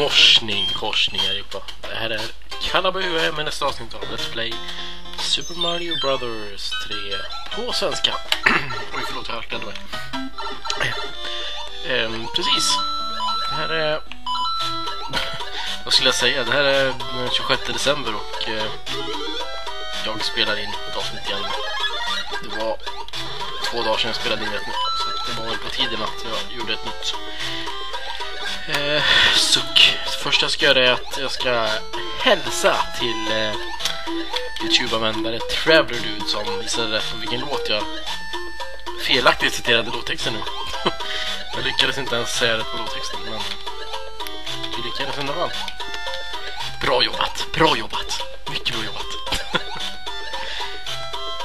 morsning, korsning allihopa. Det här är Kalabue med nästa avsnitt av Let's Play Super Mario Brothers 3 på svenska. Oj, förlåt, jag harklade mig. Eh, ehm, precis. Det här är... Vad skulle jag säga? Det här är eh, den 26 december och eh, jag spelar in ett avsnitt igen. Det var två dagar sedan jag spelade in ett nytt. Så det var väl på tiden att jag gjorde ett nytt. Eh, suck. Det första jag ska göra är att jag ska hälsa till eh, Youtube-användare Traveler Dude som visade rätt på vilken låt jag felaktigt citerade låttexten nu. jag lyckades inte ens säga rätt på låttexten, men vi lyckades ändå fall. Bra jobbat, bra jobbat, mycket bra jobbat.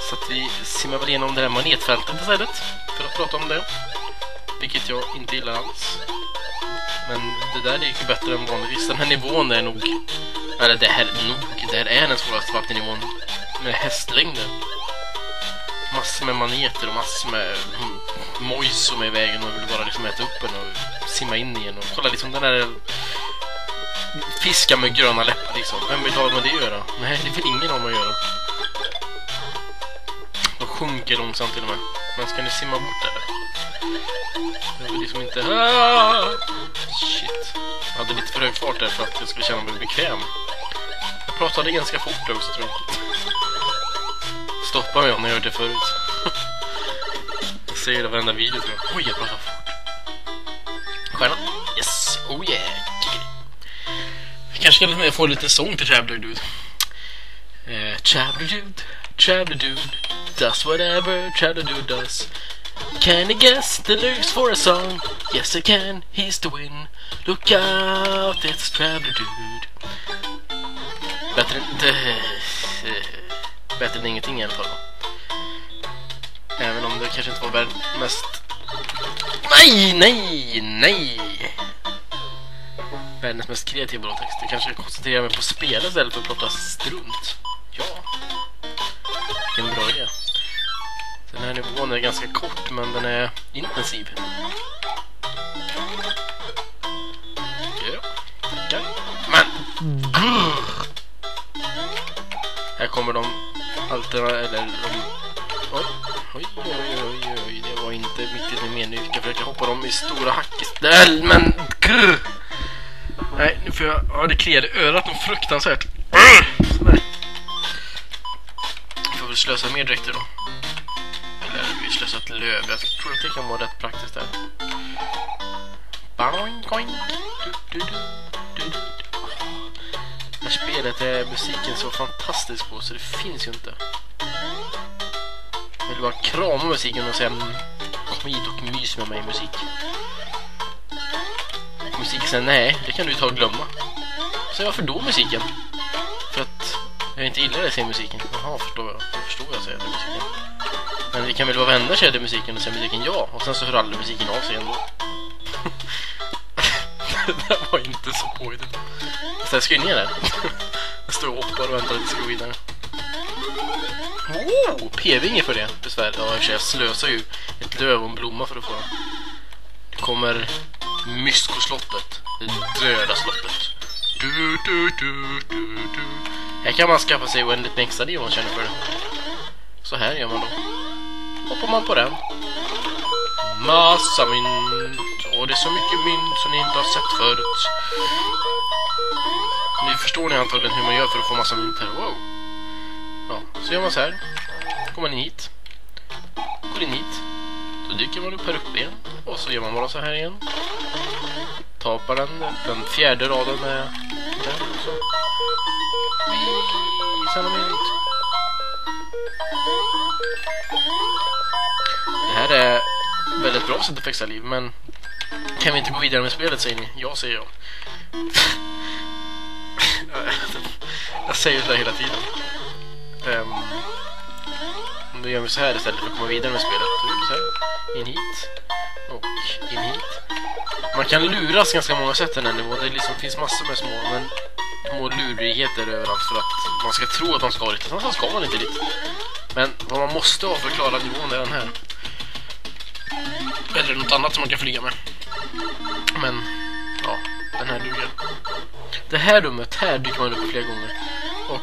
Så att vi simmar väl igenom det här manetfältet istället för att prata om det. Vilket jag inte gillar alls. Men det där gick ju bättre än vanligtvis. Den här nivån är nog... Eller det här nog. Det här är den svåraste vattennivån. Med hästlängder. Massor med maneter och massor med mojs som är i vägen och vill bara liksom äta upp en och simma in i en. Och kolla liksom den här... Fiska med gröna läppar liksom. Vem vill ha med det att göra? Nej, det vill ingen ha med att göra. De sjunker långsamt till och med. Men ska ni simma bort eller? Jag vill liksom inte... Ah! Shit. Jag hade lite för hög fart där för att jag skulle känna mig bekväm. Jag pratade ganska fort också tror jag. Stoppa mig om jag gör det förut. jag ser det varenda video tror jag. Oj, jag pratar fort. Stjärna. Yes. Oh yeah. Vi kanske kan få lite sång till Traveler Dude. Uh, Traveler Dude. Traveler Dude. Does whatever Traveler Dude does. Can you guess the lyrics for a song? Yes I can, he's the win. Look out, it's Traveler Dude. Bättre än... Eh, eh, bättre än ingenting i alla fall. Även om det kanske inte var värd mest... Nej, nej, nej! Världens mest kreativa låttext. Jag kanske koncentrerar mig på spel istället för att prata strunt. Ja. Vilken bra idé den här nivån är ganska kort men den är intensiv. Ja, tackar. Men! Grr. Här kommer de alterna, eller de... Oj, oj, oj, oj, oj, det var inte mitt i min mening. Jag försöker hoppa dem i stora hack istället, men... Grr. Nej, nu får jag... Ja, det kliade örat något fruktansvärt. Nej. Jag får väl slösa mer dräkter då slösat löv. Jag tror att det kan vara rätt praktiskt där. Boink, boink. Du, du, du, det här spelet är musiken så fantastisk på så det finns ju inte. Jag vill bara krama musiken och säga kom hit och mys med mig musik. Musiken säger nej, det kan du ta och glömma. Så varför då musiken? För att jag inte gillar det, säger musiken. Jaha, förstår jag. Då förstår jag, säger musiken. Vi kan väl vara vänner, säger musiken och säger musiken ja. Och sen så hör aldrig musiken av sig ändå. det där var inte så påhittigt. Så jag ska ju ner där. jag står och hoppar och väntar att det ska gå vidare. Oh, p-vinge för det. Besvär. Ja, jag slösar ju ett löv och en blomma för att få Det kommer Myskoslottet. Det döda slottet. Du, du, du, du, du. Här kan man skaffa sig oändligt med extra liv om man känner för det. Så här gör man då hoppar man på den. Massa mynt. Och det är så mycket mynt som ni inte har sett förut. Nu förstår ni antagligen hur man gör för att få massa mynt här. Wow. Ja, så gör man så här. Kommer man in hit. Går in hit. Då dyker man upp här uppe igen. Och så gör man bara så här igen. Tapar den, den fjärde raden med den. Så. Sen har man mynt här är väldigt bra sätt att fixa liv, men kan vi inte gå vidare med spelet, säger ni? Ja, säger jag. jag säger det hela tiden. Ehm, um, då gör vi så här istället för att komma vidare med spelet. Så här. In hit. Och in hit. Man kan luras ganska många sätt den här nivån. Det liksom finns massor med små, men små lurigheter överallt för att man ska tro att man ska dit. Sen ska man inte dit. Men vad man måste ha för att klara nivån är den här. Eller något annat som man kan flyga med. Men, ja, den här duger. det här rummet, här dyker man upp flera gånger. Och,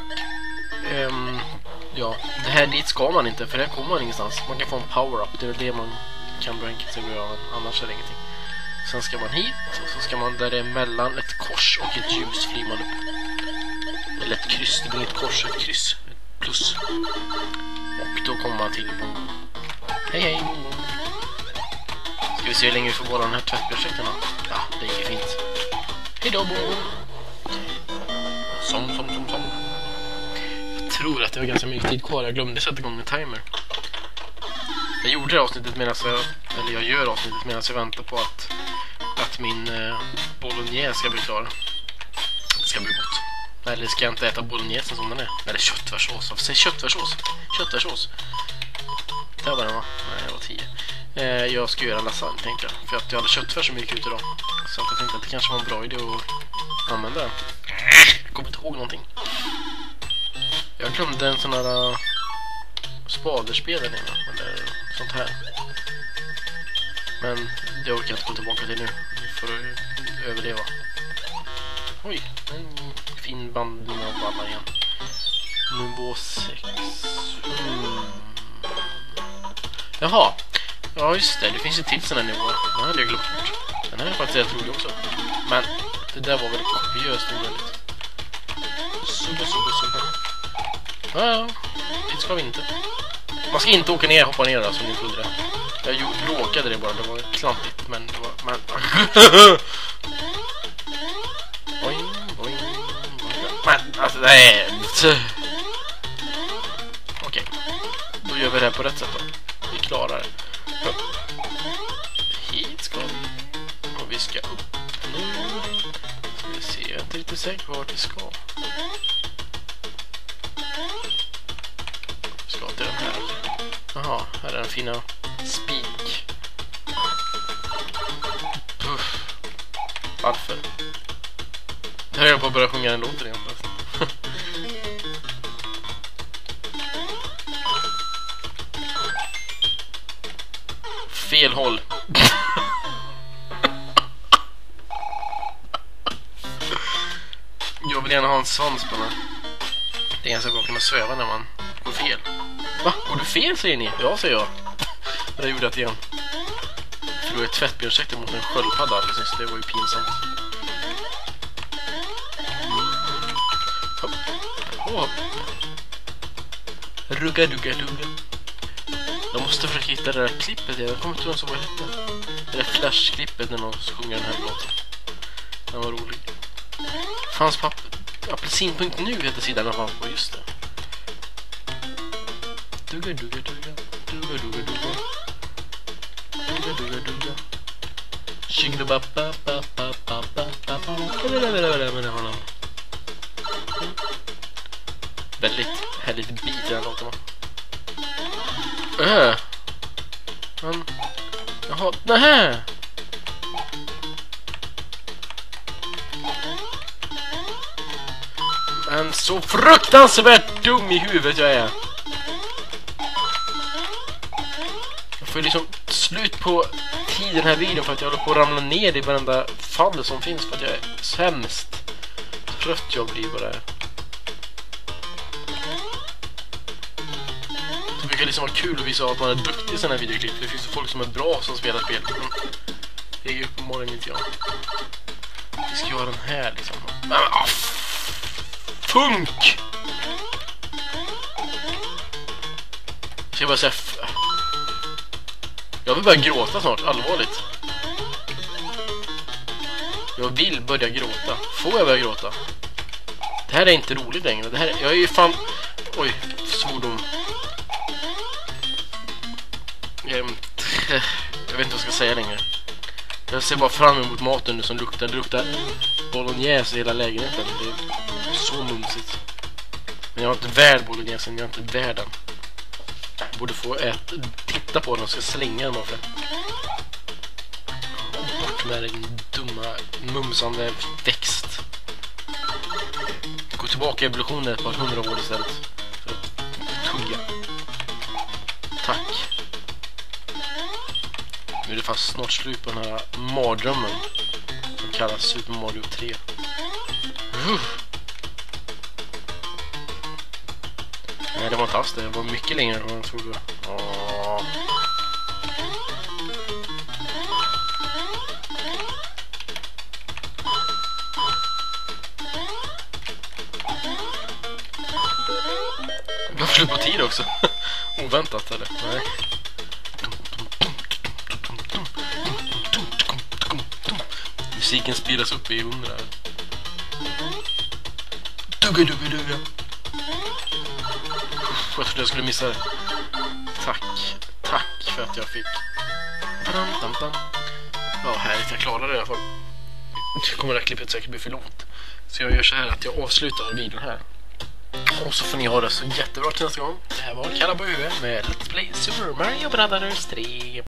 ehm, ja, det här dit ska man inte, för här kommer man ingenstans. Man kan få en power-up, det är det man kan bränka sig göra, annars är det ingenting. Sen ska man hit, och så ska man där det är mellan ett kors och ett ljus flyger man upp. Eller ett kryss, det blir inget kors, ett kryss. Ett plus. Och då kommer man till Hej hej Ska vi se hur länge vi får båda de här tvättprojekten då? Ja, det gick fint. Hejdå, bo! Som, som, som, som. Jag tror att det var ganska mycket tid kvar. Jag glömde sätta igång en timer. Jag gjorde det avsnittet medan jag, eller jag gör avsnittet medan jag väntar på att, att min eh, bolognese ska bli klar. Det ska bli gott. Eller ska jag inte äta bolognesen som den är? Eller köttfärssås. Varför säger köttfärssås? Köttfärssås. Där var den va? Nej, det var tio. Eh, jag ska göra lasagne tänkte jag. För att jag hade köttfärs som gick ut idag. Så att jag tänkte att det kanske var en bra idé att använda den. Jag kommer inte ihåg någonting. Jag glömde en sån här uh, spaderspel där nere. Eller sånt här. Men det orkar jag inte gå tillbaka till nu. Vi får eh, överleva. Oj, en fin bandning av alla igen. Nivå 6. Mm. Jaha. Ja, just det. Det finns ju till sådana nivåer. Den hade jag glömt bort. Den här är faktiskt rätt rolig också. Men det där var väl kopiöst omöjligt. Super, super, super. Ja, ja. Dit ska vi inte. Man ska inte åka ner, hoppa ner där som ni trodde det. Jag råkade det bara, det var klantigt, men det var... Men... oj, oj. Men, alltså, nej. Okej. Då gör vi det här på rätt sätt då. Vi klarar det. Ska upp nu. Ska vi se, jag är inte riktigt säker på vart vi ska. Vi ska till den här. Jaha, här är den fina spik. Puff. Varför? Jag höll på att börja sjunga en låt igen. Fel håll. Jag vill gärna ha en svans på den här. Det är ganska bra att kunna sväva när man går fel. Va? Går du fel säger ni? Ja, säger jag. Det gjorde jag igen. Förlorade ett tvättbjörnsektor mot en sköldpadda alldeles nyss. Det var ju pinsamt. Mm. Hopp. Hopp. Rugga, dugga, dugga. Jag måste försöka hitta det där klippet. Jag kommer inte ihåg vad det hette. Det där flashklippet när någon sjunger den här låten. Den var rolig. Fanns på apelsin.nu heter sidan jag fanns på, just det. Dugga, dugga, dugga. Dugga, dugga, dugga. Dugga, dugga, dugga. Väldigt härligt beat den låten va? Äh. Öh! Men... Jaha, nähä! Men så fruktansvärt dum i huvudet jag är. Jag får liksom slut på tiden den här videon för att jag håller på att ramla ner i varenda fall som finns för att jag är sämst. Trött jag blir på det här. Det brukar liksom vara kul att visa att man är duktig i sådana här videoklipp. Det finns ju folk som är bra som spelar spel. Men det är ju uppenbarligen inte jag. Vi ska göra den här liksom. Men, oh, funk! Jag ska bara säga... Jag vill börja gråta snart, allvarligt. Jag vill börja gråta. Får jag börja gråta? Det här är inte roligt längre. Det här är, jag är ju fan... Oj, svordom. Jag vet inte vad jag ska säga längre. Jag ser bara fram emot maten nu som luktar. Det luktar bolognese i hela lägenheten. Det så mumsigt. Men jag har inte värd bolognesen. jag har inte värd den. Jag borde få äta, titta på den och ska slänga den bara Bort med den dumma mumsande växt. Gå tillbaka i evolutionen ett par hundra år istället. För att tugga. Tack. Nu är det fast snart slut på den här mardrömmen som kallas Super Mario 3. Nej, det var inte alls det. Det var mycket längre än vad jag trodde. Åh. har slut på tid också? Oväntat eller? Nej. Musiken spelas upp i hundra. Dugga, dugga, dugga. Jag trodde jag skulle missa det. Tack. Tack för att jag fick. Ja, härligt. Jag klarade det i alla fall. Nu kommer det här klippet säkert bli för långt. Så jag gör så här att jag avslutar videon här. Och så får ni ha det så jättebra till nästa gång. Det här var Kalle på Huvudet med Let's Play Super Mario Brothers 3.